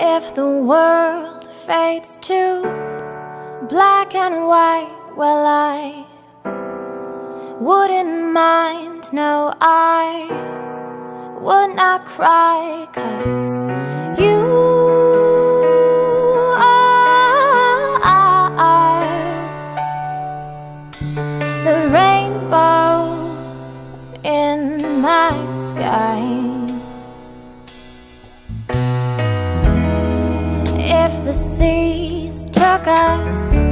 If the world fades to black and white, well, I wouldn't mind, no, I would not cry, cause you are the rainbow in my sky. If the seas took us